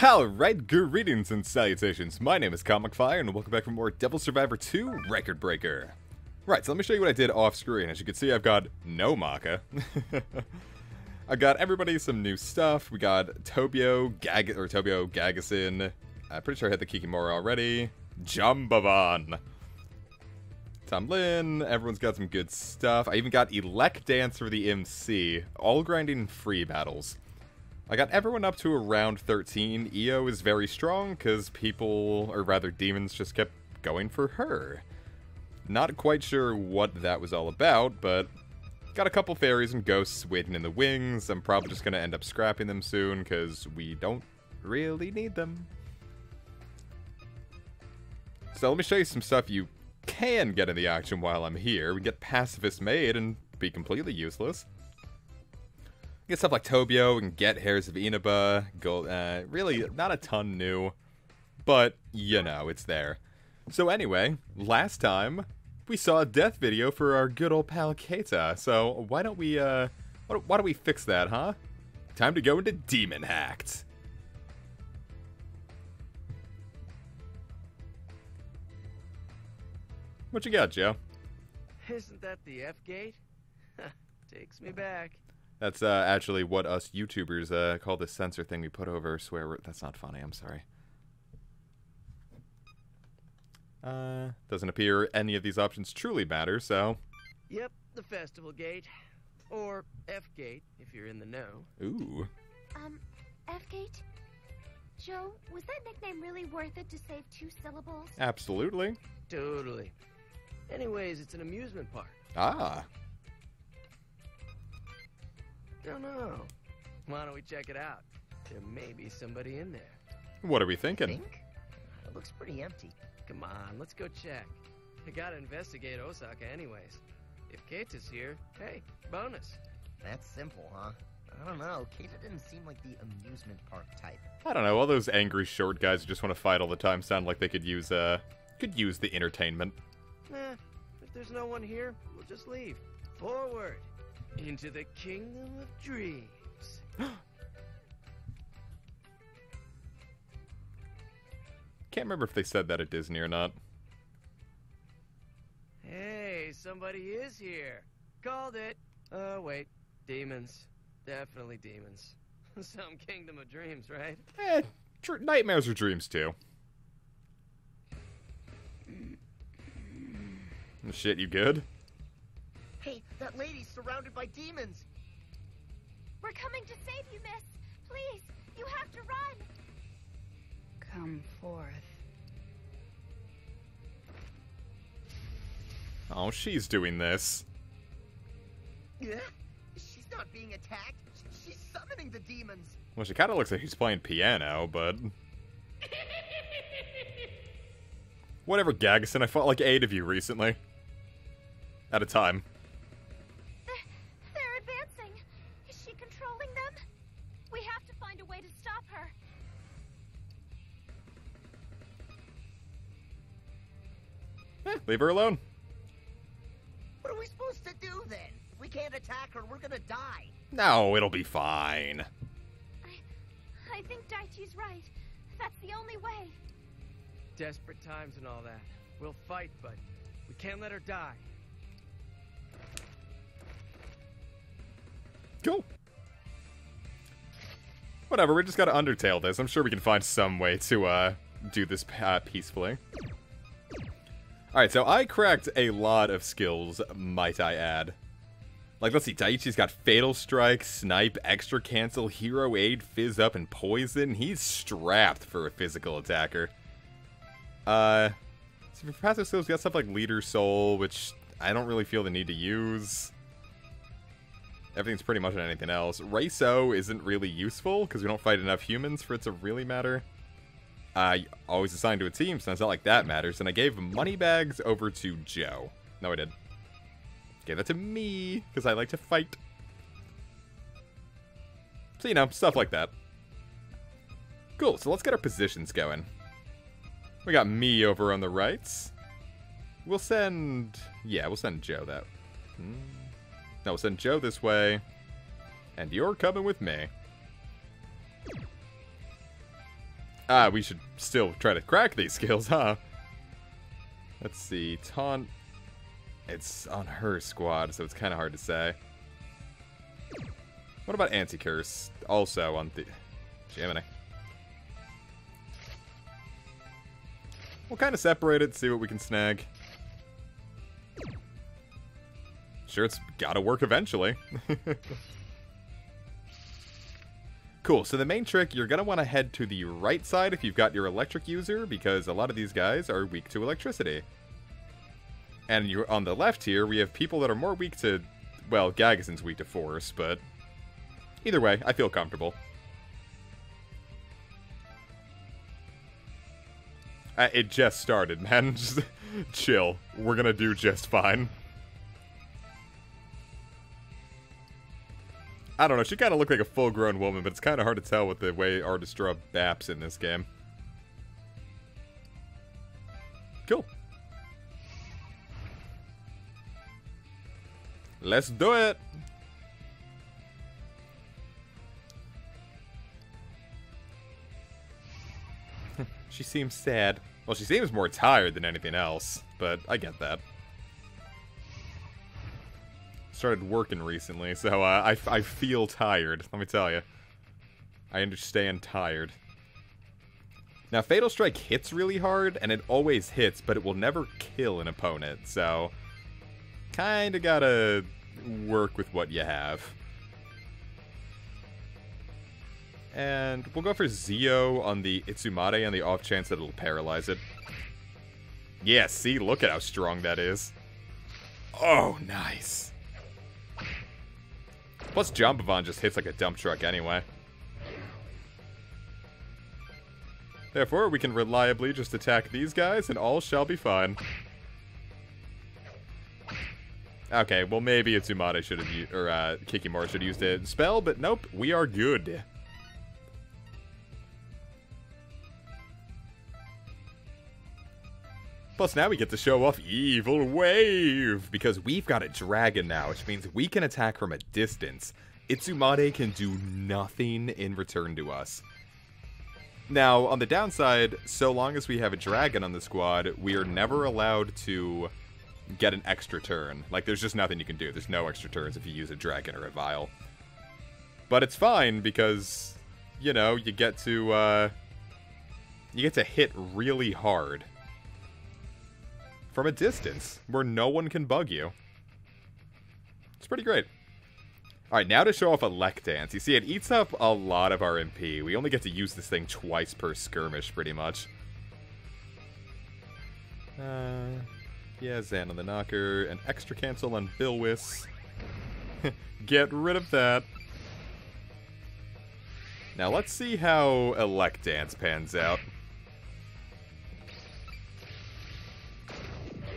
Alright, greetings and salutations. My name is Comic Fire, and welcome back for more Devil Survivor 2 Record Breaker. Right, so let me show you what I did off screen. As you can see, I've got no Maka. I got everybody some new stuff. We got Tobio, Gag or Tobio Gagasin. I'm pretty sure I had the Kikimora already. Jambavan. Tam Lin, everyone's got some good stuff. I even got Elec Dance for the MC, all grinding free battles. I got everyone up to around 13. Io is very strong because people, or rather demons, just kept going for her. Not quite sure what that was all about, but got a couple fairies and ghosts waiting in the wings. I'm probably just going to end up scrapping them soon because we don't really need them. So let me show you some stuff you can get in the action while I'm here. We get Pacifist made and be completely useless. Get stuff like Tobio and get Hares of Inaba. Gold, uh, really, not a ton new, but you know, it's there. So anyway, last time we saw a death video for our good old pal Keita. So why don't we, uh, why don't, we fix that, huh? Time to go into Demon Hacked. What you got, Joe? Isn't that the F gate? Takes me back. That's uh, actually what us YouTubers uh, call this censor thing we put over swear word. That's not funny. I'm sorry. Uh, doesn't appear any of these options truly matter, so. Yep, the festival gate. Or F gate, if you're in the know. Ooh. Um, F-Gate? Joe, was that nickname really worth it to save two syllables? Absolutely. Totally. Anyways, it's an amusement park. Ah. No, know. Why don't we check it out? There may be somebody in there. What are we thinking? Think? It looks pretty empty. Come on, let's go check. I gotta investigate Osaka anyways. If Keita's here, hey, bonus. That's simple, huh? I don't know. Keita didn't seem like the amusement park type. I don't know. All those angry short guys who just want to fight all the time sound like they could use uh could use the entertainment. Eh, if there's no one here, we'll just leave. Forward. Into the kingdom of dreams. Can't remember if they said that at Disney or not. Hey, somebody is here. Called it. Oh, wait. Demons. Definitely demons. Some kingdom of dreams, right? Eh, nightmares are dreams too. Shit, you good? Hey, that lady's surrounded by demons. We're coming to save you, miss! Please, you have to run! Come forth. Oh, she's doing this. Yeah? She's not being attacked. She's summoning the demons. Well, she kind of looks like she's playing piano, but. Whatever, Gagason. I fought like eight of you recently. At a time. leave her alone. What are we supposed to do then? If we can't attack her, we're gonna die. No, it'll be fine. I, I think Daichi's right. That's the only way. Desperate times and all that. We'll fight, but we can't let her die. Cool. Whatever, we just gotta undertale this. I'm sure we can find some way to, uh, do this uh, peacefully. Alright, so I cracked a lot of skills, might I add. Like, let's see, Daichi's got Fatal Strike, Snipe, Extra Cancel, Hero Aid, Fizz Up, and Poison. He's strapped for a physical attacker. Uh, so for passive skills, we got stuff like Leader Soul, which I don't really feel the need to use. Everything's pretty much on anything else. Raiso isn't really useful, because we don't fight enough humans for it to really matter. I always assigned to a team, so it's not like that matters. And I gave money bags over to Joe. No, I did. Gave that to me, because I like to fight. So, you know, stuff like that. Cool, so let's get our positions going. We got me over on the right. We'll send... Yeah, we'll send Joe that. Hmm. No, we'll send Joe this way. And you're coming with me. Ah, we should still try to crack these skills, huh? Let's see. Taunt. It's on her squad, so it's kind of hard to say. What about Anti-Curse? Also on the... Gemini. We'll kind of separate it, see what we can snag. Sure, it's gotta work eventually. cool, so the main trick, you're gonna want to head to the right side if you've got your electric user, because a lot of these guys are weak to electricity. And you're on the left here, we have people that are more weak to... Well, Gagazon's weak to force, but... Either way, I feel comfortable. Uh, it just started, man. Just chill. We're gonna do just fine. I don't know, she kind of looked like a full-grown woman, but it's kind of hard to tell with the way Artistra baps in this game. Cool. Let's do it! she seems sad. Well, she seems more tired than anything else, but I get that. Started working recently, so uh, I, I feel tired, let me tell you. I understand tired. Now, Fatal Strike hits really hard, and it always hits, but it will never kill an opponent, so... Kinda gotta work with what you have. And we'll go for Zio on the Itsumade on the off chance that it'll paralyze it. Yeah, see? Look at how strong that is. Oh, nice. Plus, Jambavan just hits like a dump truck anyway. Therefore, we can reliably just attack these guys and all shall be fine. Okay, well maybe Itsumade should have used, or uh, Kikimora should have used a spell, but nope, we are good. Plus now we get to show off Evil Wave, because we've got a dragon now, which means we can attack from a distance. Itsumade can do nothing in return to us. Now, on the downside, so long as we have a dragon on the squad, we are never allowed to get an extra turn. Like, there's just nothing you can do. There's no extra turns if you use a dragon or a vial. But it's fine because, you know, you get to, uh, you get to hit really hard. From a distance, where no one can bug you. It's pretty great. Alright, now to show off Elec Dance. You see, it eats up a lot of our MP. We only get to use this thing twice per skirmish, pretty much. Uh, yeah, Zan on the knocker, an extra cancel on Bilwis. Get rid of that. Now let's see how Elec Dance pans out.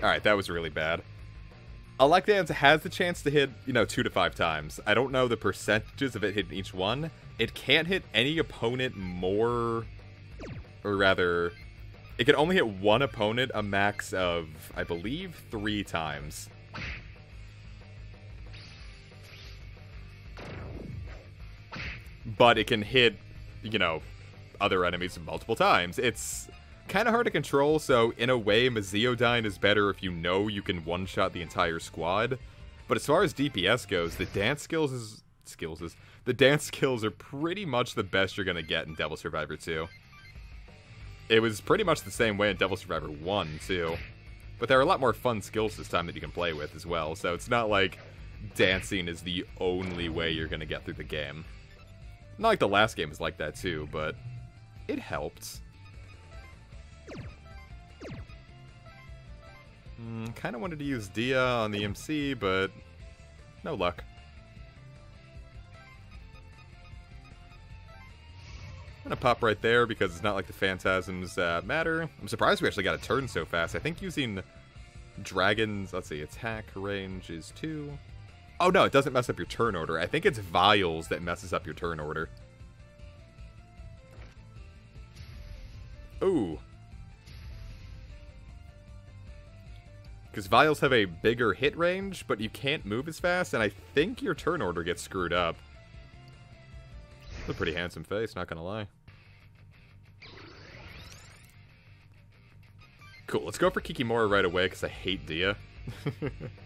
Alright, that was really bad. Dance has the chance to hit, you know, two to five times. I don't know the percentages of it hitting each one. It can't hit any opponent more, or rather, it can only hit one opponent a max of, I believe, three times. But it can hit, you know, other enemies multiple times. It's kind of hard to control, so in a way, Maziodyne is better if you know you can one-shot the entire squad. But as far as DPS goes, the dance skills is... skills is... The dance skills are pretty much the best you're gonna get in Devil Survivor 2. It was pretty much the same way in Devil Survivor 1, too. But there are a lot more fun skills this time that you can play with as well, so it's not like dancing is the only way you're gonna get through the game. Not like the last game was like that too, but it helped. Mm, kind of wanted to use Dia on the MC, but no luck. I'm gonna pop right there because it's not like the phantasms uh, matter. I'm surprised we actually got a turn so fast. I think using dragons, let's see, attack range is 2. Oh no, it doesn't mess up your turn order. I think it's vials that messes up your turn order. Ooh. Because vials have a bigger hit range, but you can't move as fast, and I think your turn order gets screwed up. A pretty handsome face, not gonna lie. Cool, let's go for Kikimora right away, because I hate Dia.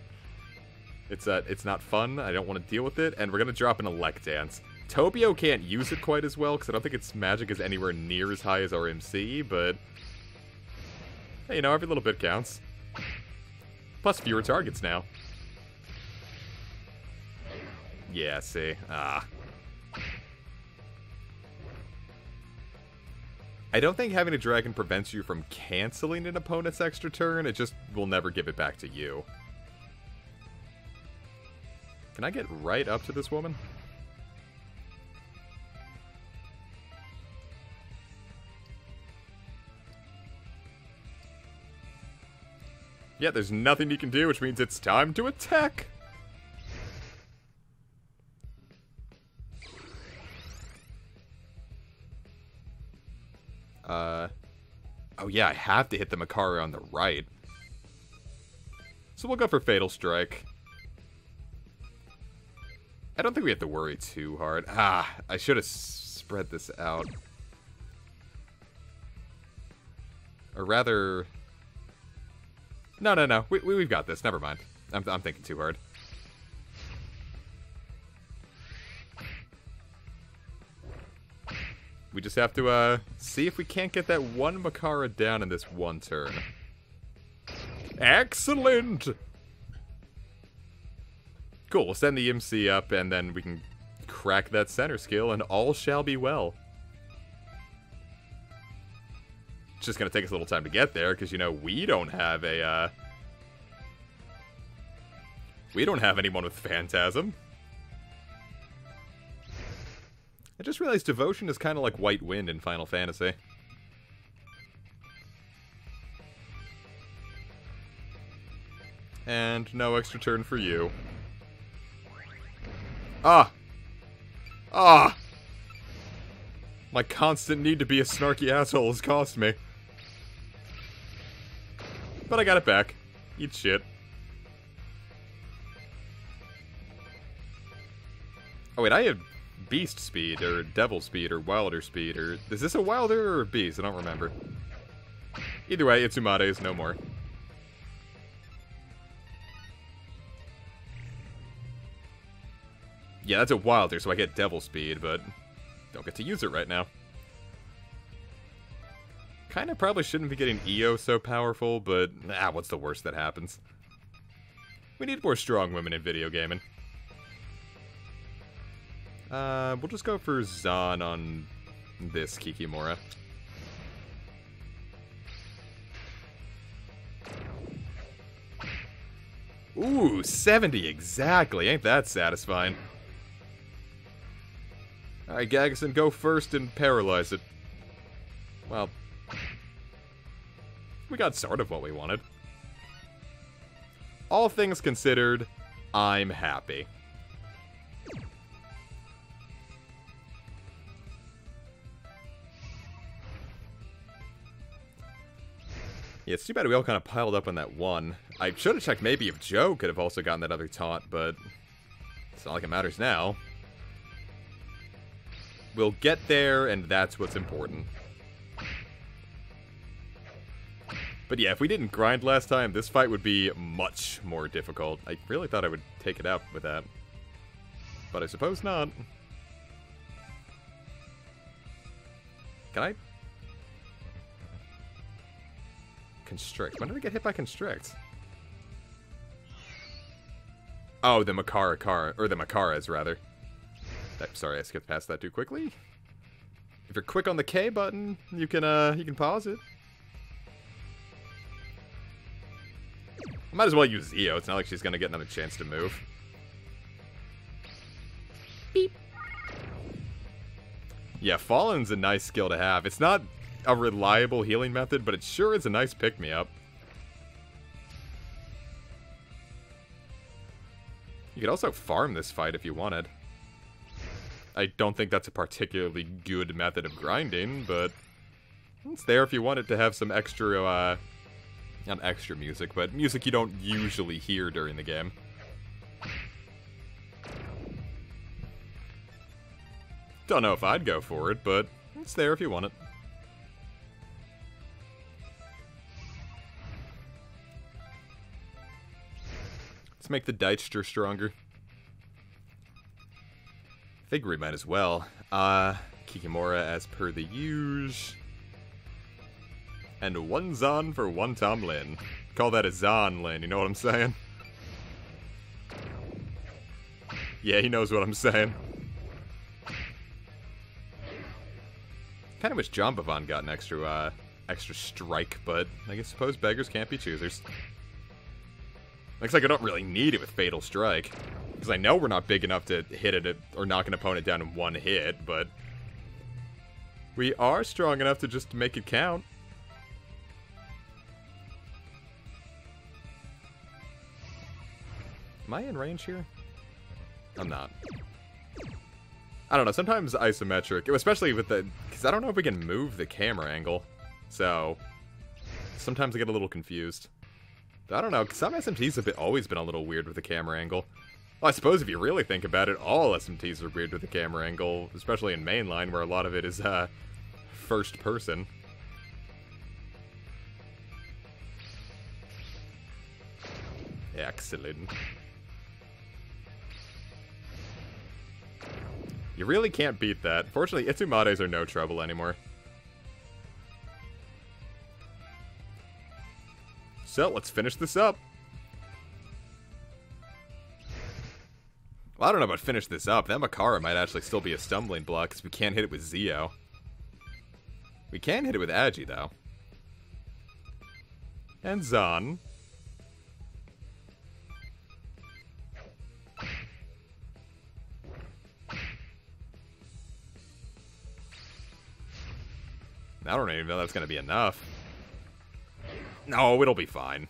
it's uh, it's not fun, I don't want to deal with it, and we're to drop an Elec Dance. Topio can't use it quite as well, because I don't think its magic is anywhere near as high as our MC, but... Hey, you know, every little bit counts. Plus fewer targets now. Yeah, see. Ah. I don't think having a dragon prevents you from canceling an opponent's extra turn, it just will never give it back to you. Can I get right up to this woman? Yeah, there's nothing you can do, which means it's time to attack! Uh, oh yeah, I have to hit the Makara on the right. So we'll go for Fatal Strike. I don't think we have to worry too hard. Ah, I should have spread this out. Or rather... No, no, no. We, we, we've got this. Never mind. I'm, I'm thinking too hard. We just have to uh, see if we can't get that one Makara down in this one turn. Excellent! Cool, we'll send the MC up and then we can crack that center skill and all shall be well. Just gonna take us a little time to get there because, you know, we don't have a, uh... We don't have anyone with Phantasm. I just realized Devotion is kind of like White Wind in Final Fantasy. And no extra turn for you. Ah! Ah! My constant need to be a snarky asshole has cost me. But I got it back. Eat shit. Oh wait, I had beast speed, or devil speed, or wilder speed, or... Is this a wilder or a beast? I don't remember. Either way, Itsumade is no more. Yeah, that's a wilder, so I get devil speed, but don't get to use it right now. Kinda probably shouldn't be getting Io so powerful, but ah, what's the worst that happens? We need more strong women in video gaming. Uh, we'll just go for Zan on this Kikimora. Ooh, 70 exactly. Ain't that satisfying? Alright, Gagason, go first and paralyze it. Well, we got sort of what we wanted. All things considered, I'm happy. Yeah, it's too bad we all kind of piled up on that one. I should have checked maybe if Joe could have also gotten that other taunt, but it's not like it matters now. We'll get there, and that's what's important. But yeah, if we didn't grind last time, this fight would be much more difficult. I really thought I would take it out with that. But I suppose not. Can I Constrict. When did we get hit by Constrict? Oh, the Makara Kara, or the Makaras, rather. That, sorry, I skipped past that too quickly. If you're quick on the K button, you can, uh, you can pause it. I might as well use Io. It's not like she's gonna get another chance to move. Beep. Yeah, Fallen's a nice skill to have. It's not a reliable healing method, but it sure is a nice pick-me-up. You could also farm this fight if you wanted. I don't think that's a particularly good method of grinding, but it's there if you wanted to have some extra, uh, not extra music, but music you don't usually hear during the game. Don't know if I'd go for it, but it's there if you want it. Let's make the Deichster stronger. I think we might as well. Uh, Kikimora as per the use. And one Zon for one Tomlin. Call that a Zon Lin, you know what I'm saying? Yeah, he knows what I'm saying. Kind of wish Jambavan got an extra, uh, extra strike, but I guess suppose beggars can't be choosers. Looks like I don't really need it with Fatal Strike. Because I know we're not big enough to hit it or knock an opponent down in one hit, but... We are strong enough to just make it count. Am I in range here? I'm not. I don't know, sometimes isometric, especially with the... Because I don't know if we can move the camera angle. So, sometimes I get a little confused. I don't know, some SMTs have been, always been a little weird with the camera angle. Well, I suppose if you really think about it, all SMTs are weird with the camera angle, especially in mainline, where a lot of it is, uh, first person. Excellent. You really can't beat that. Fortunately, Itsumades are no trouble anymore. So, let's finish this up. Well, I don't know about finish this up. That Makara might actually still be a stumbling block because we can't hit it with Zio. We can hit it with Agi, though. And Zon. I don't even know that's going to be enough. No, it'll be fine.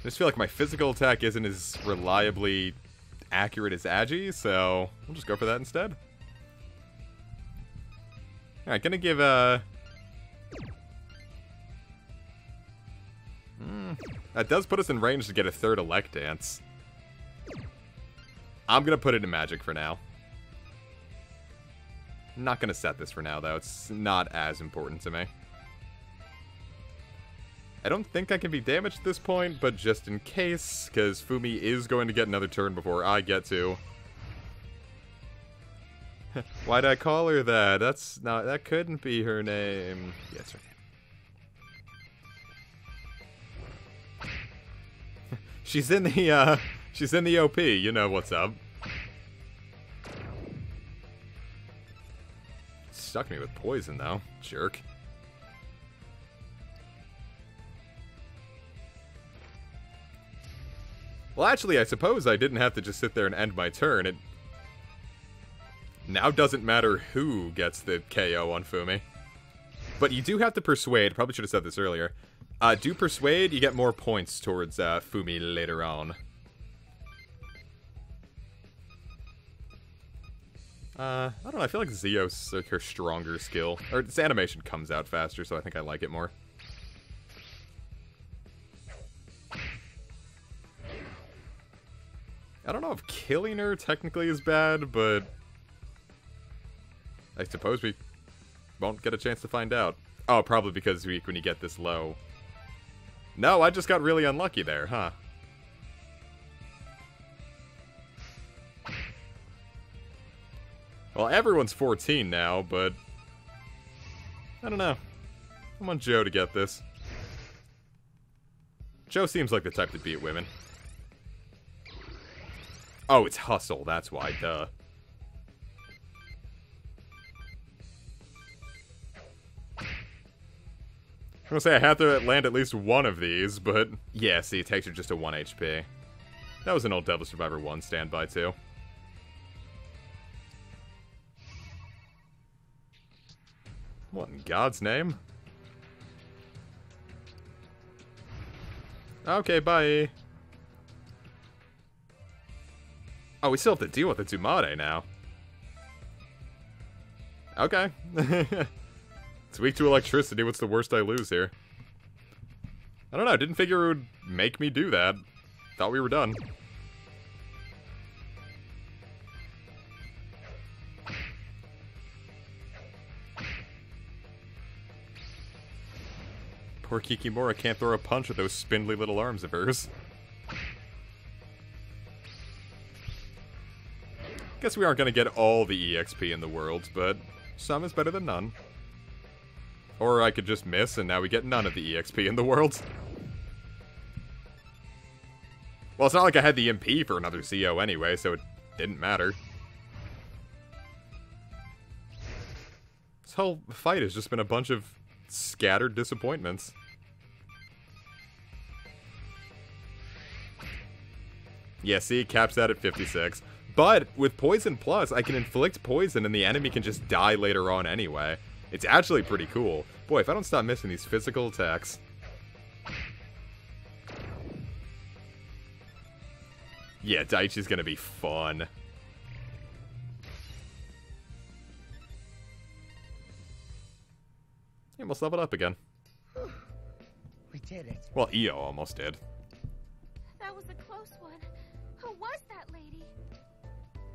I just feel like my physical attack isn't as reliably accurate as Agi, so we'll just go for that instead. Alright, gonna give, uh... Mm, that does put us in range to get a third Elec Dance. I'm gonna put it in Magic for now. I'm not gonna set this for now, though. It's not as important to me. I don't think I can be damaged at this point, but just in case, because Fumi is going to get another turn before I get to. Why'd I call her that? That's not- that couldn't be her name. Yes, her name. she's in the, uh, she's in the OP, you know what's up. Stuck me with poison, though. Jerk. Well, actually, I suppose I didn't have to just sit there and end my turn. It now doesn't matter who gets the KO on Fumi. But you do have to persuade. Probably should have said this earlier. Uh, do persuade, you get more points towards uh, Fumi later on. Uh, I don't know, I feel like Zio's like her stronger skill. Or its animation comes out faster, so I think I like it more. I don't know if killing her technically is bad, but... I suppose we won't get a chance to find out. Oh, probably because we, when you get this low. No, I just got really unlucky there, huh? Well, everyone's 14 now, but... I don't know. I want Joe to get this. Joe seems like the type to beat women. Oh, it's hustle, that's why, duh. I'm gonna say I have to land at least one of these, but... Yeah, see, it takes her just to 1 HP. That was an old Devil Survivor 1 standby, too. What in God's name? Okay, bye. Oh, we still have to deal with the Tsunade now. Okay. it's weak to electricity. What's the worst I lose here? I don't know. Didn't figure it would make me do that. Thought we were done. Poor Kikimora can't throw a punch with those spindly little arms of hers. Guess we aren't gonna get all the EXP in the world, but some is better than none. Or I could just miss and now we get none of the EXP in the world. Well, it's not like I had the MP for another CO anyway, so it didn't matter. This whole fight has just been a bunch of scattered disappointments. Yeah, see, caps out at 56. But with Poison Plus, I can inflict poison and the enemy can just die later on anyway. It's actually pretty cool. Boy, if I don't stop missing these physical attacks. Yeah, Daichi's gonna be fun. You almost leveled up again. We did it. Well, Io almost did. That was a close one. Who was that lady?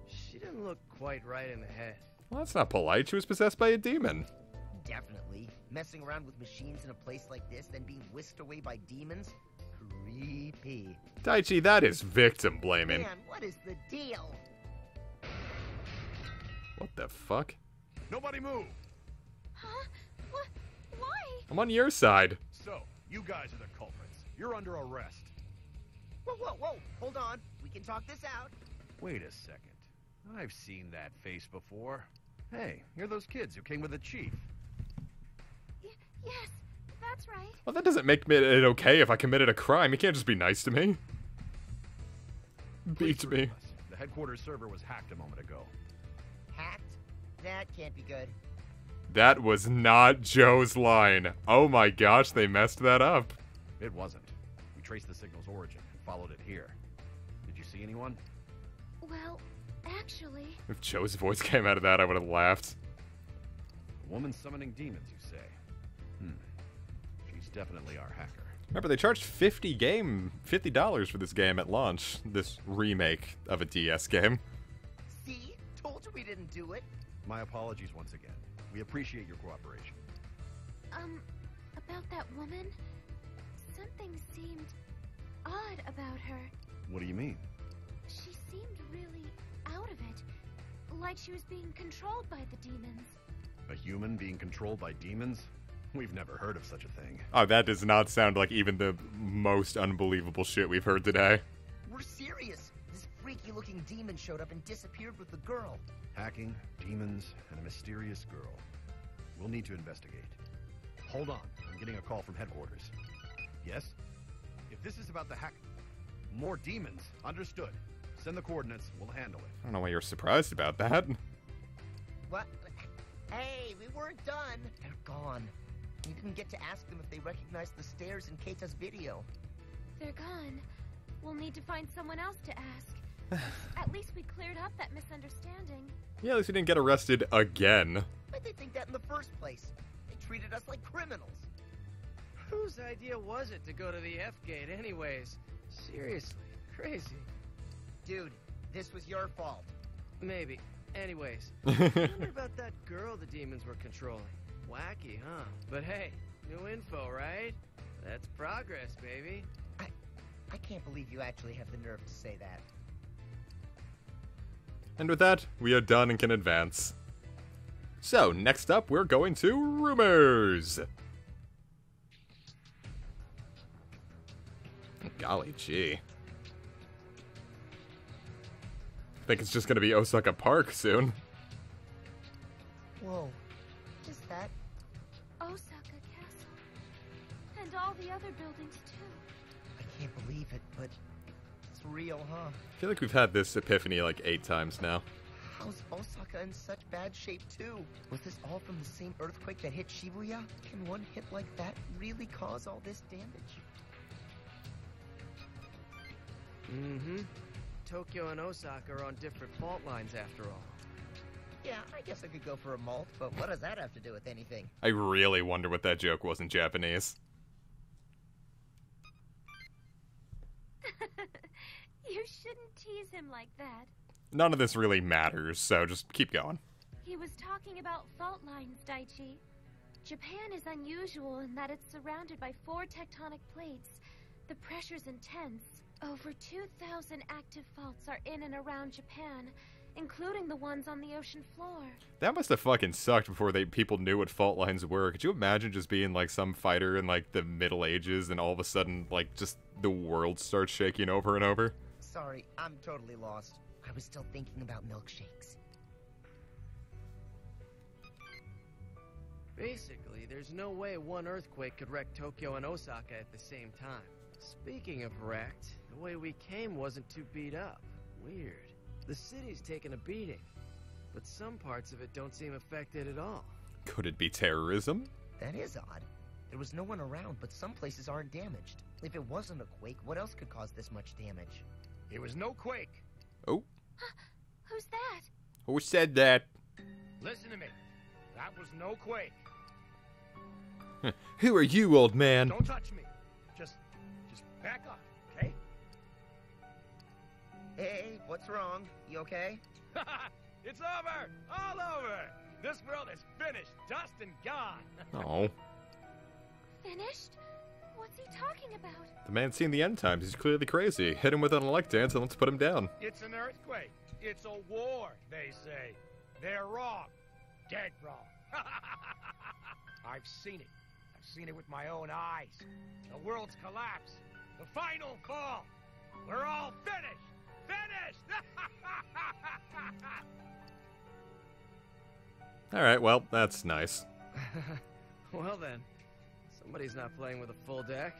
She didn't look quite right in the head. Well, that's not polite. She was possessed by a demon. Definitely. Messing around with machines in a place like this, then being whisked away by demons? Creepy. Daichi, that is victim blaming. Man, what is the deal? What the fuck? Nobody move! Huh? What? Why? I'm on your side. So, you guys are the culprits. You're under arrest. Whoa, whoa, whoa. Hold on. We can talk this out. Wait a second. I've seen that face before. Hey, you're those kids who came with the chief. Y- yes, that's right. Well, that doesn't make it okay if I committed a crime. You can't just be nice to me. Please Beat me. us. The headquarters server was hacked a moment ago. Hacked? That can't be good. That was not Joe's line. Oh my gosh, they messed that up. It wasn't. We traced the signal's origin and followed it here. Did you see anyone? Well, actually, If Joe's voice came out of that, I would have laughed. A woman summoning demons, you say? Hmm. She's definitely our hacker. Remember, they charged 50 game, $50 for this game at launch. This remake of a DS game. See? Told you we didn't do it. My apologies once again. We appreciate your cooperation. um, about that woman, something seemed odd about her. What do you mean? She seemed really out of it. Like she was being controlled by the demons. A human being controlled by demons? We've never heard of such a thing. Oh, that does not sound like even the most unbelievable shit we've heard today. We're serious. This freaky looking demon showed up and disappeared with the girl. Hacking, demons, and a mysterious girl. We'll need to investigate. Hold on, I'm getting a call from headquarters. Yes? If this is about the hack... More demons. Understood. Send the coordinates, we'll handle it. I don't know why you're surprised about that. What? Hey, we weren't done. They're gone. We didn't get to ask them if they recognized the stairs in Keita's video. They're gone. We'll need to find someone else to ask. At least we cleared up that misunderstanding. Yeah, at least we didn't get arrested again. Why'd they think that in the first place? They treated us like criminals. Whose idea was it to go to the F gate, anyways? Seriously, crazy. Dude, this was your fault. Maybe. Anyways, wonder about that girl the demons were controlling. Wacky, huh? But hey, new info, right? That's progress, baby. I can't believe you actually have the nerve to say that. And with that, we are done and can advance. So, next up, we're going to rumors. Golly gee. Think it's just gonna be Osaka Park soon. Whoa. Is that? Osaka Castle. And all the other buildings, too. I can't believe it, but it's real, huh? I feel like we've had this epiphany like eight times now. How's Osaka in such bad shape, too? Was this all from the same earthquake that hit Shibuya? Can one hit like that really cause all this damage? Mm-hmm. Tokyo and Osaka are on different fault lines after all. Yeah, I guess I could go for a malt, but what does that have to do with anything? I really wonder what that joke was in Japanese. You shouldn't tease him like that. None of this really matters, so just keep going. He was talking about fault lines, Daichi. Japan is unusual in that it's surrounded by four tectonic plates. The pressure's intense. Over 2,000 active faults are in and around Japan, including the ones on the ocean floor. That must have fucking sucked before they people knew what fault lines were. Could you imagine just being like some fighter in like the Middle Ages and all of a sudden like just the world starts shaking over and over? Sorry, I'm totally lost. I was still thinking about milkshakes. Basically, there's no way one earthquake could wreck Tokyo and Osaka at the same time. Speaking of wrecked, the way we came wasn't too beat up. Weird. The city's taken a beating, but some parts of it don't seem affected at all. Could it be terrorism? That is odd. There was no one around, but some places aren't damaged. If it wasn't a quake, what else could cause this much damage? It was no quake. Oh, Who's that? who said that? Listen to me. That was no quake. Who are you, old man? Don't touch me. Just, just back up, okay? Hey, what's wrong? You okay? it's over. All over. This world is finished. Dust and gone. Oh, Finished? What's he talking about? the man's seen the end times. He's clearly crazy. Hit him with an Elec Dance and let's put him down. It's an earthquake. It's a war, they say. They're wrong. Dead wrong. I've seen it. I've seen it with my own eyes. The world's collapse. The final fall. We're all finished. Finished! All right, well, that's nice. well then, somebody's not playing with a full deck.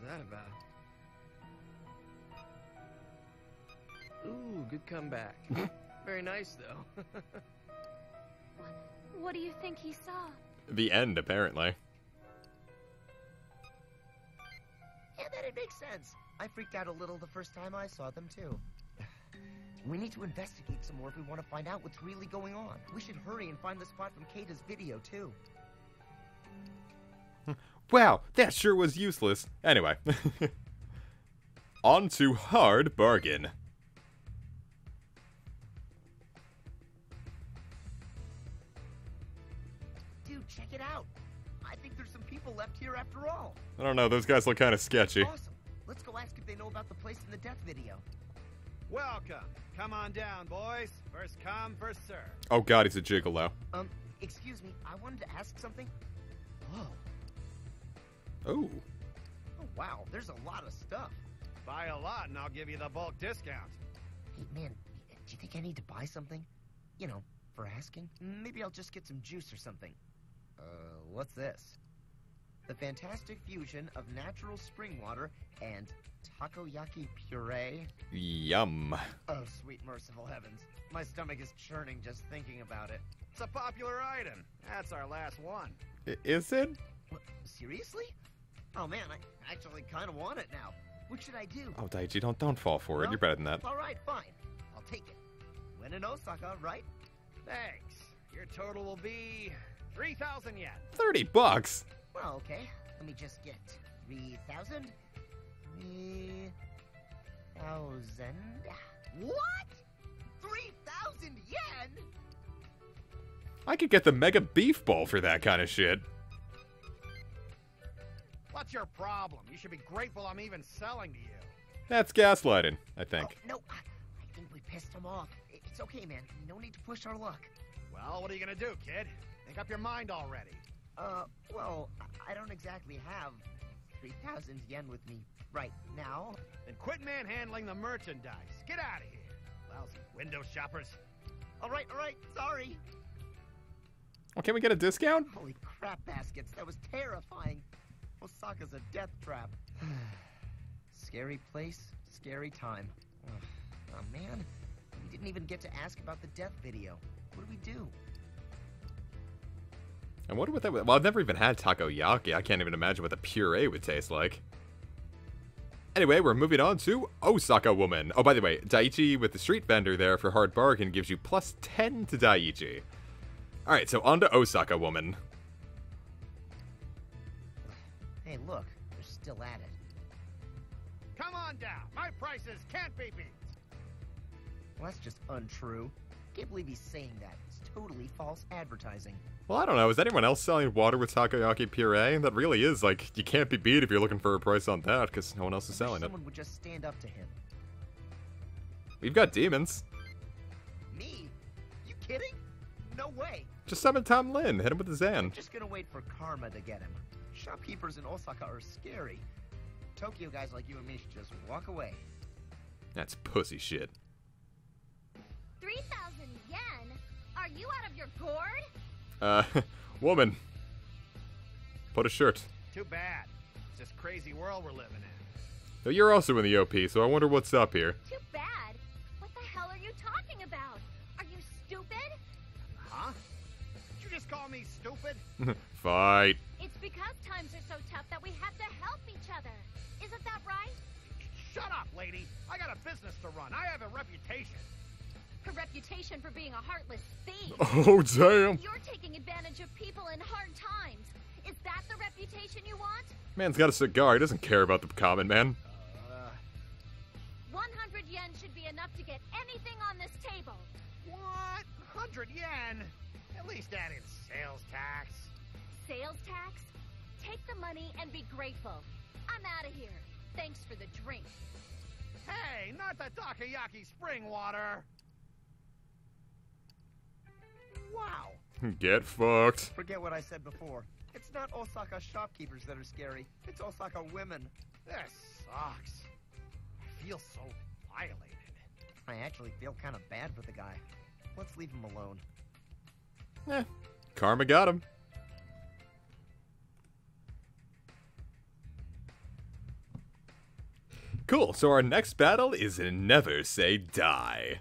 What's that about? Ooh, good comeback. Very nice though. What do you think he saw? The end, apparently. Yeah, that'd make sense. I freaked out a little the first time I saw them, too. We need to investigate some more if we want to find out what's really going on. We should hurry and find the spot from Keita's video, too. Wow, that sure was useless. Anyway. On to Hard Bargain. Dude, check it out. I think there's some people left here after all. I don't know, those guys look kind of sketchy. Awesome. Know about the place in the death video. Welcome. Come on down, boys. First come, first serve. Oh god, he's a gigolo. Um, excuse me, I wanted to ask something. Whoa. Oh. Oh, wow, there's a lot of stuff. Buy a lot and I'll give you the bulk discount. Hey, man, do you think I need to buy something? You know, for asking? Maybe I'll just get some juice or something. Uh, what's this? The fantastic fusion of natural spring water and takoyaki puree. Yum. Oh, sweet merciful heavens. My stomach is churning just thinking about it. It's a popular item. That's our last one. I- is it? What, seriously? Oh man, I actually kind of want it now. What should I do? Oh, Daichi, don't don't fall for it. Well, You're better than that. All right, fine. I'll take it. When in Osaka, right? Thanks. Your total will be 3,000 yen. 30 bucks? Well, okay. Let me just get 3,000. 3,000. What? 3,000 yen? I could get the mega beef Ball for that kind of shit. What's your problem? You should be grateful I'm even selling to you. That's gaslighting, I Oh, think. no, I, I think we pissed him off. It's okay, man. No need to push our luck. Well, what are you gonna do, kid? Make up your mind already. Uh, well, I- I don't exactly have 3,000 yen with me right now. Then quit manhandling the merchandise. Get out of here. Lousy window shoppers. All right, all right. Sorry. Oh, can we get a discount? Holy crap baskets. That was terrifying. Osaka's a death trap. scary place, scary time. Ugh. Oh, man. We didn't even get to ask about the death video. What do we do? I wonder what that would. Well, I've never even had takoyaki. I can't even imagine what the puree would taste like. Anyway, we're moving on to Osaka Woman. Oh, by the way, Daichi with the street vendor there for Hard Bargain gives you plus 10 to Daichi. Alright, so on to Osaka Woman. Hey, look. They're still at it. Come on down. My prices can't be beat. Well, that's just untrue. Can't believe he's saying that. It's totally false advertising. Well, I don't know. Is anyone else selling water with takoyaki puree? That really is, like, you can't be beat if you're looking for a price on that, because no one else is I wish selling it. someone would just stand up to him. We've got demons. Me? You kidding? No way. Just summon Tam Lin. Hit him with the Zan. I'm just gonna wait for karma to get him. Shopkeepers in Osaka are scary. Tokyo guys like you and me should just walk away. That's pussy shit. 3,000 yen? Are you out of your gourd? Uh, woman. Put a shirt. Too bad. It's this crazy world we're living in. Though you're also in the OP, so I wonder what's up here. Too bad. What the hell are you talking about? Are you stupid? Huh? Did you just call me stupid? Fight. It's because times are so tough that we have to help each other. Isn't that right? Shut up, lady. I got a business to run. I have a reputation. Her reputation for being a heartless thief. Oh, damn. You're taking advantage of people in hard times. Is that the reputation you want? Man's got a cigar. He doesn't care about the common man. Uh, 100 yen should be enough to get anything on this table. what? 100 yen? At least add in sales tax. Sales tax? Take the money and be grateful. I'm out of here. Thanks for the drink. Hey, not the takoyaki spring water. Wow. Get fucked. Forget what I said before. It's not Osaka shopkeepers that are scary. It's Osaka women. This sucks. I feel so violated. I actually feel kind of bad for the guy. Let's leave him alone. Eh, karma got him. Cool, so our next battle is Never Say Die.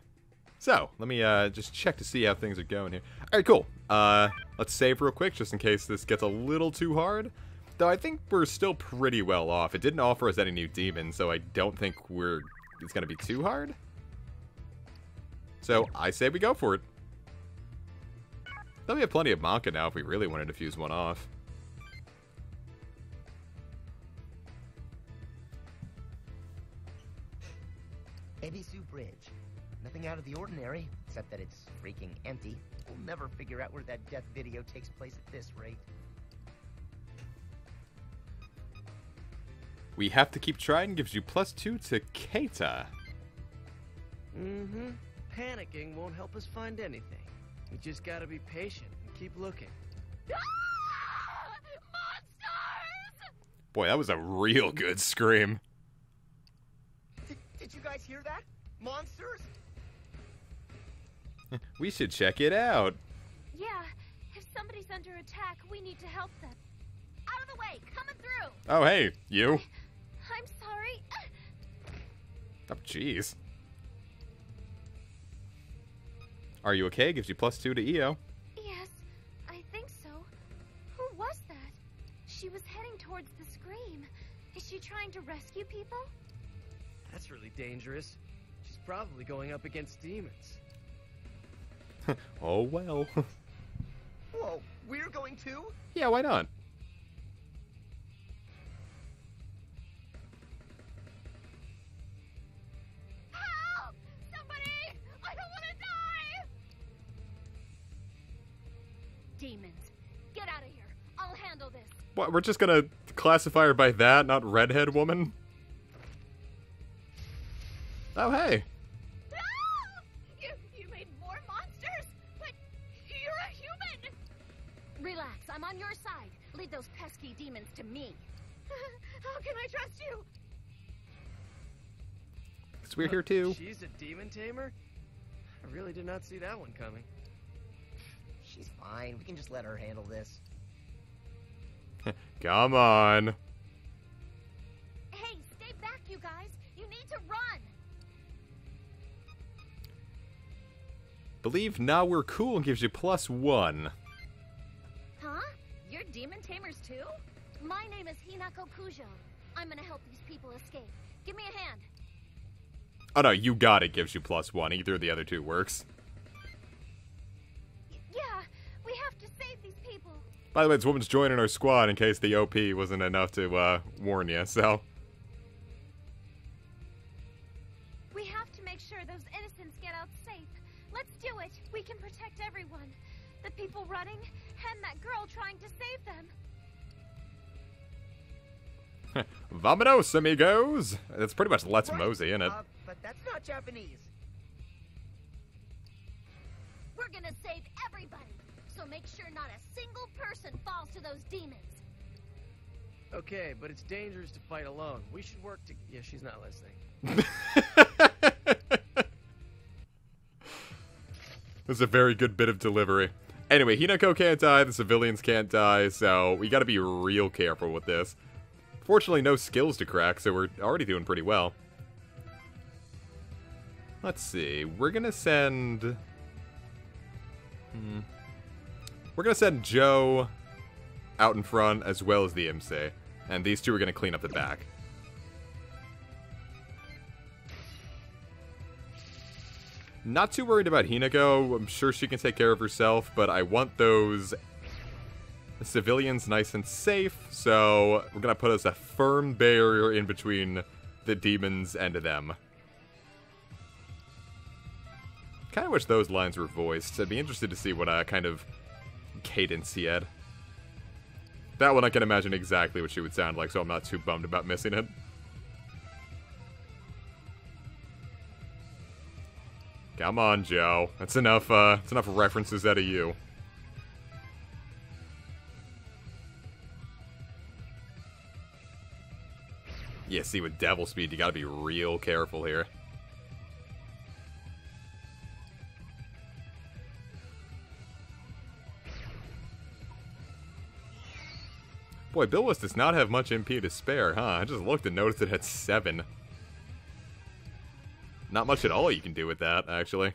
So, let me uh, just check to see how things are going here. Alright, cool. Uh, let's save real quick just in case this gets a little too hard. Though I think we're still pretty well off. It didn't offer us any new demons, so I don't think we're it's gonna be too hard. So, I say we go for it. Then we have plenty of Macca now if we really wanted to fuse one off. Nothing out of the ordinary, except that it's freaking empty. We'll never figure out where that death video takes place at this rate. We have to keep trying gives you plus two to Keita. Mm-hmm. Panicking won't help us find anything. We just gotta be patient and keep looking. Ah! Monsters! Boy, that was a real good scream. Did, did you guys hear that? Monsters? We should check it out. Yeah, if somebody's under attack, we need to help them. Out of the way, coming through. Oh, hey, you. I'm sorry. Oh, jeez. Are you okay? Gives you plus two to Io. Yes, I think so. Who was that? She was heading towards the scream. Is she trying to rescue people? That's really dangerous. She's probably going up against demons. Oh, well. Whoa, we're going too? yeah, why not? Help! Somebody! I don't want to die! Demons, get out of here. I'll handle this. What, we're just gonna classify her by that, not redhead woman? Oh, hey. Pesky demons to me. How can I trust you? Because we're here too. She's a demon tamer? I really did not see that one coming. She's fine. We can just let her handle this. Come on. Hey, stay back, you guys. You need to run. Believe now we're cool and gives you plus one. Huh? Demon tamers too? My name is Hinako Kujo. I'm gonna help these people escape. Give me a hand. Oh no, you got it gives you plus one. Either of the other two works. Yeah, we have to save these people. By the way, this woman's joining our squad in case the OP wasn't enough to uh, warn you, so. We have to make sure those innocents get out safe. Let's do it. We can protect everyone. The people running, and that girl trying to save them. Vamonos, amigos! That's pretty much Let's Right, Mosey, isn't it? Uh, but that's not Japanese. We're gonna save everybody. So make sure not a single person falls to those demons. Okay, but it's dangerous to fight alone. We should work to. Yeah, she's not listening. That's a very good bit of delivery. Anyway, Hinako can't die, the civilians can't die, so we gotta be real careful with this. Fortunately, no skills to crack, so we're already doing pretty well. Let's see, we're gonna send... Hmm. We're gonna send Joe out in front as well as the MC, and these two are gonna clean up the back. Not too worried about Hinako. I'm sure she can take care of herself, but I want those civilians nice and safe, so we're gonna put us a firm barrier in between the demons and them. Kind of wish those lines were voiced. I'd be interested to see what uh, kind of cadence he had. That one I can imagine exactly what she would sound like, so I'm not too bummed about missing it. Come on, Joe. That's enough, uh, that's enough references out of you. Yeah, see, with Devil Speed, you gotta be real careful here. Boy, Bilwis does not have much MP to spare, huh? I just looked and noticed it had 7. Not much at all you can do with that, actually.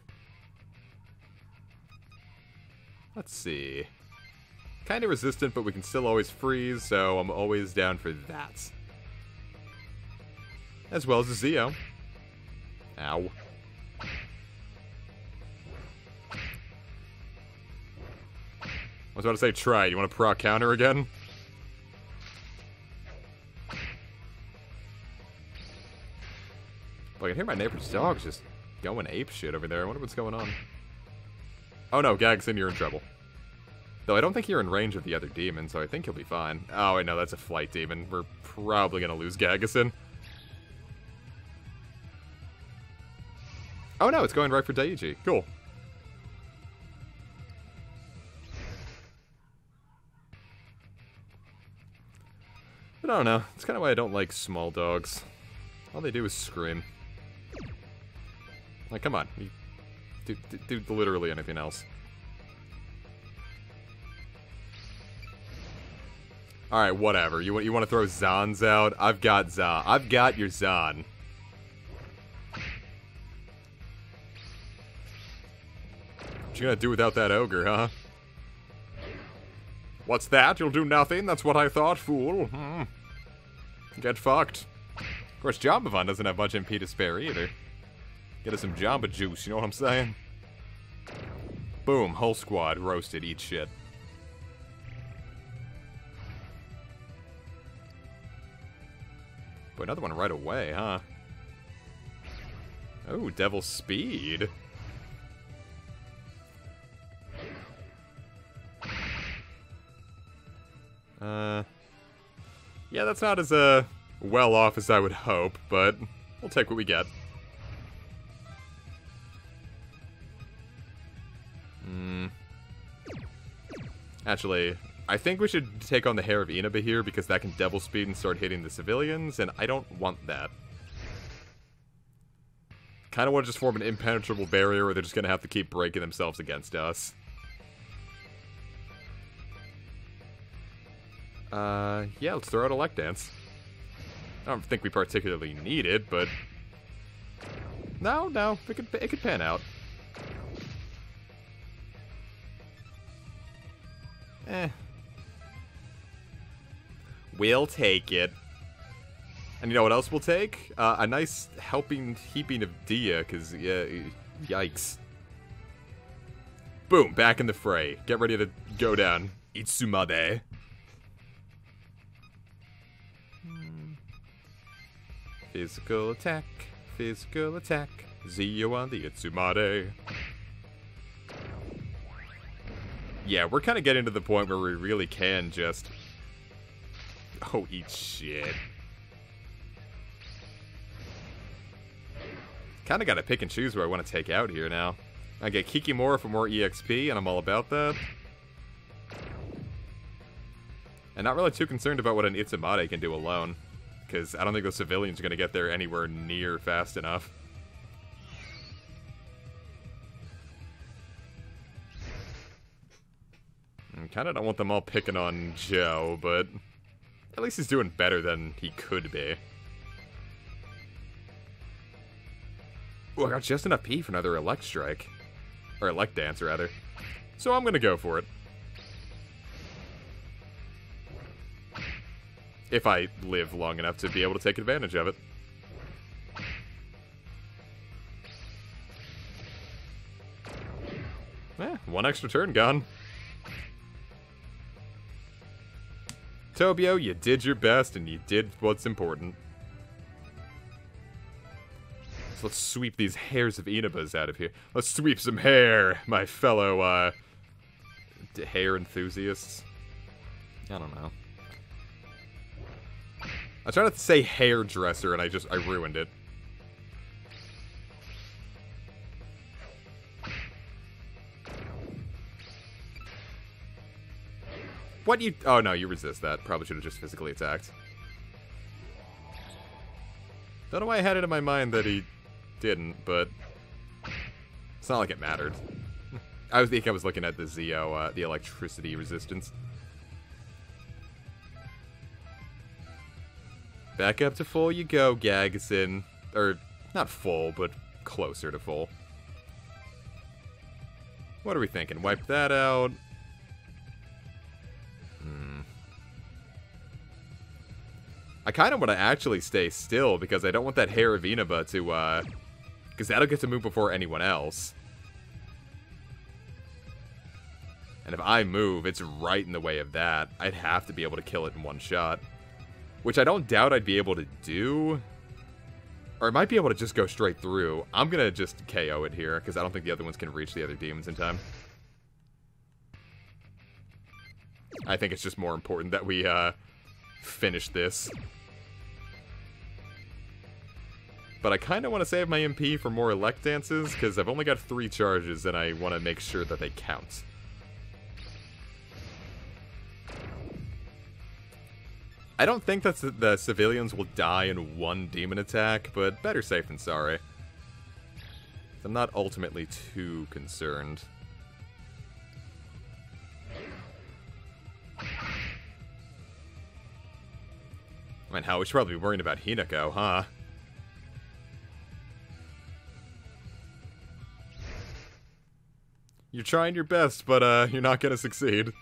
Let's see. Kind of resistant, but we can still always freeze, so I'm always down for that. As well as a Zio. Ow. I was about to say try. You want to proc counter again? I can hear my neighbor's dogs just going ape shit over there. I wonder what's going on. Oh no, Gagson, you're in trouble. Though I don't think you're in range of the other demon, so I think you'll be fine. Oh, wait, no, that's a flight demon. We're probably gonna lose Gagason. Oh no, it's going right for Daichi. Cool. But I don't know. It's kind of why I don't like small dogs. All they do is scream. Like, come on. You do, do, do literally anything else. Alright, whatever. You, want you want to throw Zans out? I've got Zan. I've got your Zan. What you gonna do without that ogre, huh? What's that? You'll do nothing? That's what I thought, fool. Hmm. Get fucked. Of course, Jambavan doesn't have much MP to spare either. Get us some Jamba juice, you know what I'm saying? Boom, whole squad roasted, eat shit. But another one right away, huh? Oh, Devil Speed. Uh, yeah, that's not as uh, well off as I would hope, but we'll take what we get. Hmm. Actually, I think we should take on the Hare of Inaba here because that can double Speed and start hitting the civilians, and I don't want that. Kind of want to just form an impenetrable barrier where they're just going to have to keep breaking themselves against us. Uh, yeah, let's throw out a Elec Dance. I don't think we particularly need it, but... No, no, it could, it could pan out. Eh. We'll take it. And you know what else we'll take? Uh, a nice helping heaping of Dia, because, yeah, yikes. Boom, back in the fray. Get ready to go down. Itsumade. Physical attack, physical attack. Zio on the Itsumade. Yeah, we're kind of getting to the point where we really can just... Oh, eat shit. Kind of got to pick and choose who I want to take out here now. I get Kikimora for more EXP, and I'm all about that. And not really too concerned about what an Itsumade can do alone. Because I don't think those civilians are going to get there anywhere near fast enough. Kind of don't want them all picking on Joe, but at least he's doing better than he could be. Ooh, I got just enough P for another Elect Strike. Or Elec Dance, rather. So I'm gonna go for it. If I live long enough to be able to take advantage of it. Eh, one extra turn gone. Tobio, you did your best and you did what's important. So let's sweep these Hares of Inabas out of here. Let's sweep some hair, my fellow, uh, hair enthusiasts. I don't know. I tried to say hairdresser and I just, I ruined it. What you... Oh, no, you resist that. Probably should have just physically attacked. Don't know why I had it in my mind that he didn't, but... It's not like it mattered. I was think I was looking at the Zio, uh, the electricity resistance. Back up to full you go, Gagson. Or, not full, but closer to full. What are we thinking? Wipe that out. I kind of want to actually stay still because I don't want that Hare of Inaba to, uh... Because that'll get to move before anyone else. And if I move, it's right in the way of that. I'd have to be able to kill it in one shot. Which I don't doubt I'd be able to do. Or I might be able to just go straight through. I'm going to just KO it here, because I don't think the other ones can reach the other demons in time. I think it's just more important that we, uh, finish this. But I kind of want to save my MP for more Elec Dances, because I've only got three charges, and I want to make sure that they count. I don't think that the civilians will die in one demon attack, but better safe than sorry. I'm not ultimately too concerned. Mean, how we should probably be worrying about Hinako, huh? You're trying your best, but uh, you're not gonna succeed.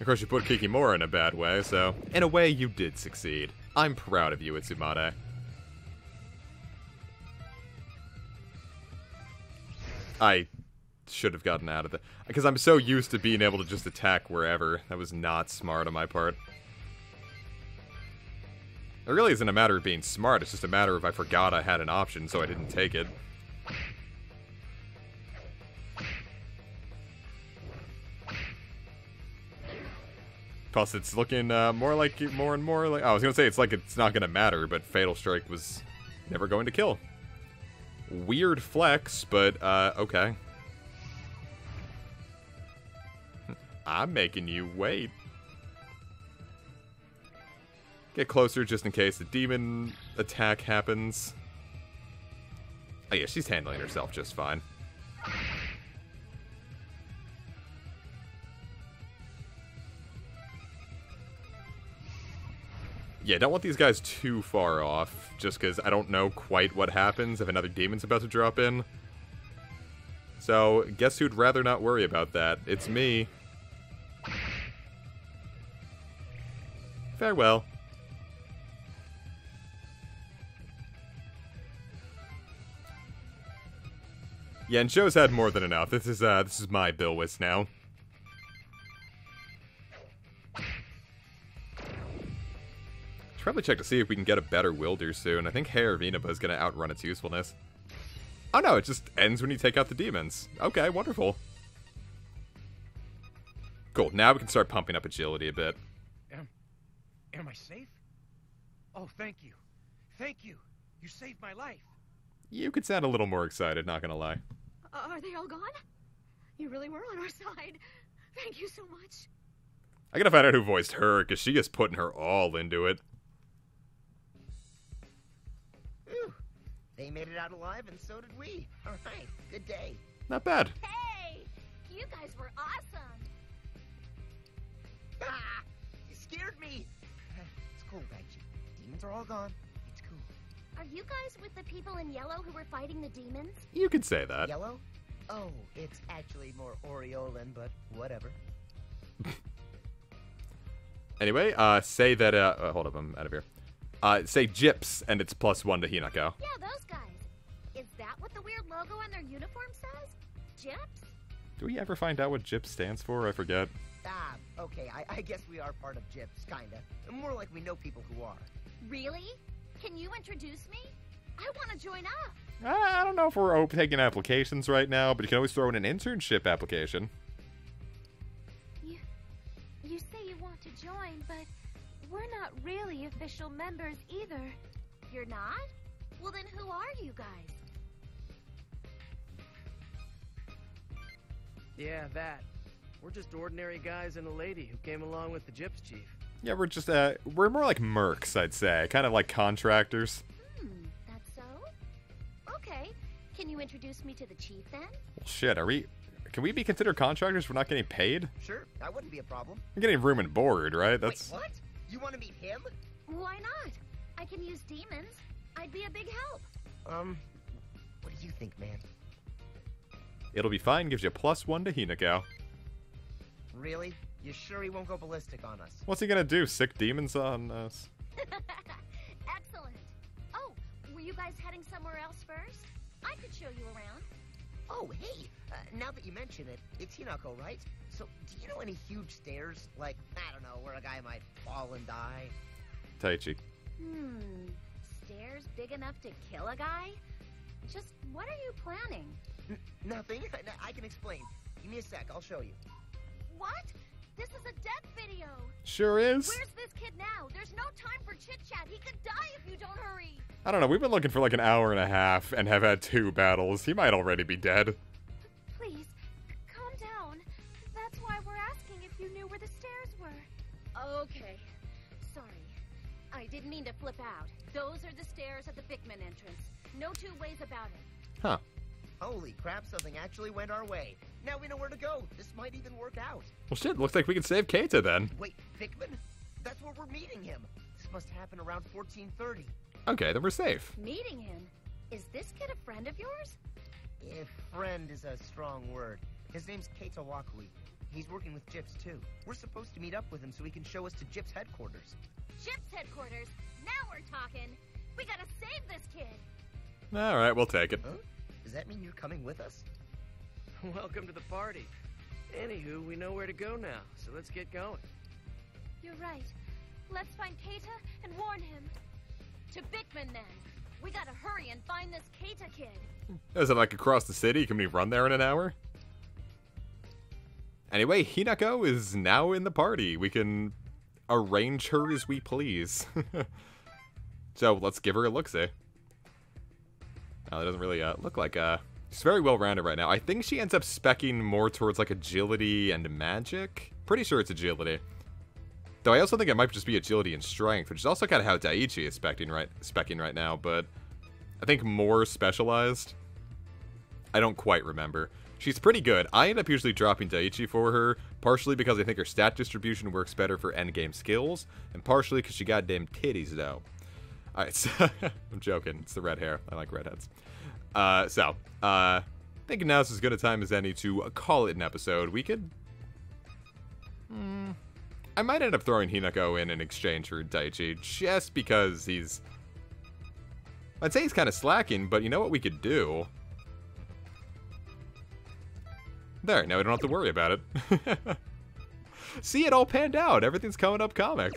Of course, you put Kikimora in a bad way, so in a way, you did succeed. I'm proud of you, Itsumade. I should have gotten out of it. Because I'm so used to being able to just attack wherever. That was not smart on my part. It really isn't a matter of being smart, it's just a matter of I forgot I had an option, so I didn't take it. Plus, it's looking uh, more like more and more like. I was gonna say it's like it's not gonna matter, but Fatal Strike was never going to kill. Weird flex, but uh, okay. I'm making you wait. Get closer just in case the demon attack happens. Oh yeah, she's handling herself just fine. Yeah, don't want these guys too far off, just because I don't know quite what happens if another demon's about to drop in. So, guess who'd rather not worry about that? It's me. Farewell. Yeah, and Joe's had more than enough. This is, uh, this is my Bilwis now. Should probably check to see if we can get a better Wilder soon. I think Hair of is to outrun its usefulness. Oh no, it just ends when you take out the demons. Okay, wonderful. Cool, now we can start pumping up agility a bit. Am, am I safe? Oh, thank you. Thank you. You saved my life. You could sound a little more excited, not gonna lie. Uh, are they all gone? You really were on our side. Thank you so much. I gotta find out who voiced her, because she is putting her all into it. Whew. They made it out alive, and so did we. All right, good day. Not bad. Hey! You guys were awesome! Ah! You scared me. It's cool, Daichi. Demons are all gone. It's cool. Are you guys with the people in yellow who were fighting the demons? You could say that. Yellow? Oh, it's actually more Oriolan, but whatever. Anyway, uh, say that, uh, uh, hold up, I'm out of here. Uh, say JP's, and it's plus one to Hinako. Yeah, those guys. Is that what the weird logo on their uniform says? JP's? Do we ever find out what JP's stands for? I forget. Ah, okay, I, I guess we are part of JP's, kinda. More like we know people who are. Really? Can you introduce me? I want to join up. I don't know if we're taking applications right now, but you can always throw in an internship application. You, you say you want to join, but we're not really official members either. You're not? Well, then who are you guys? Yeah, that. We're just ordinary guys and a lady who came along with the JP's chief. Yeah, we're just, uh, we're more like mercs, I'd say. Kind of like contractors. Hmm, that's so? Okay. Can you introduce me to the chief then? Well, shit, are we, can we be considered contractors for not getting paid? Sure, that wouldn't be a problem. We're getting room and board, right? That's, Wait, what? You want to meet him? Why not? I can use demons. I'd be a big help. Um, what do you think, man? it'll be fine, gives you plus one to Hinako. Really? You sure he won't go ballistic on us? What's he gonna do, sick demons on us? Excellent. Oh, were you guys heading somewhere else first? I could show you around. Oh, hey, uh, now that you mention it, it's Hinako, right? So, do you know any huge stairs? Like, I don't know, where a guy might fall and die? Daichi. Hmm. Stairs big enough to kill a guy? Just what are you planning? N- nothing. I, I can explain. Give me a sec, I'll show you. What? This is a death video. Sure is. Where's this kid now? There's no time for chit chat. He could die if you don't hurry. I don't know, we've been looking for like an hour and a half and have had two battles. He might already be dead. Please, calm down. That's why we're asking if you knew where the stairs were. Okay. Sorry. I didn't mean to flip out. Those are the stairs at the Big Man entrance. No two ways about it. Huh. Holy crap, something actually went our way. Now we know where to go. This might even work out. Well, shit, looks like we can save Keita then. Wait, Big Man? That's where we're meeting him. This must happen around 1430. Okay, then we're safe. Meeting him? Is this kid a friend of yours? If friend is a strong word. His name's Keita Wakui. He's working with JP's, too. We're supposed to meet up with him so he can show us to JP's headquarters. JP's headquarters. Now we're talking. We gotta save this kid. Alright, we'll take it. Huh? Does that mean you're coming with us? Welcome to the party. Anywho, we know where to go now, so let's get going. You're right. Let's find Keita and warn him. To Big Man then. We gotta hurry and find this Keita kid. Is it like across the city? Can we run there in an hour? Anyway, Hinako is now in the party. We can arrange her as we please. so let's give her a look-see. Oh, that doesn't really uh, look like uh She's very well rounded right now. I think she ends up specking more towards like agility and magic. Pretty sure it's agility. Though I also think it might just be agility and strength, which is also kind of how Daichi is specking right specking right now, but I think more specialized. I don't quite remember. She's pretty good. I end up usually dropping Daichi for her, partially because I think her stat distribution works better for endgame skills, and partially because she got damn titties, though. Alright, so I'm joking. It's the red hair. I like redheads. Uh, so, uh, I think now's as good a time as any to call it an episode. We could... Hmm, I might end up throwing Hinako in in exchange for Daichi, just because he's... I'd say he's kind of slacking, but you know what we could do? There, now we don't have to worry about it. See, it all panned out. Everything's coming up comic.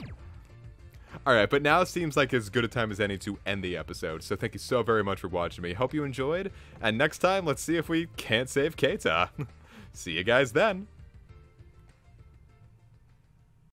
Alright, but now it seems like as good a time as any to end the episode. So thank you so very much for watching me. Hope you enjoyed. And next time, let's see if we can't save Keita. see you guys then.